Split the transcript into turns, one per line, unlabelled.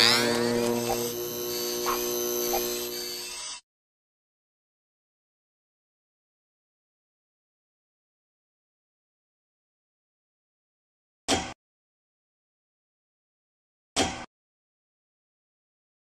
Bye.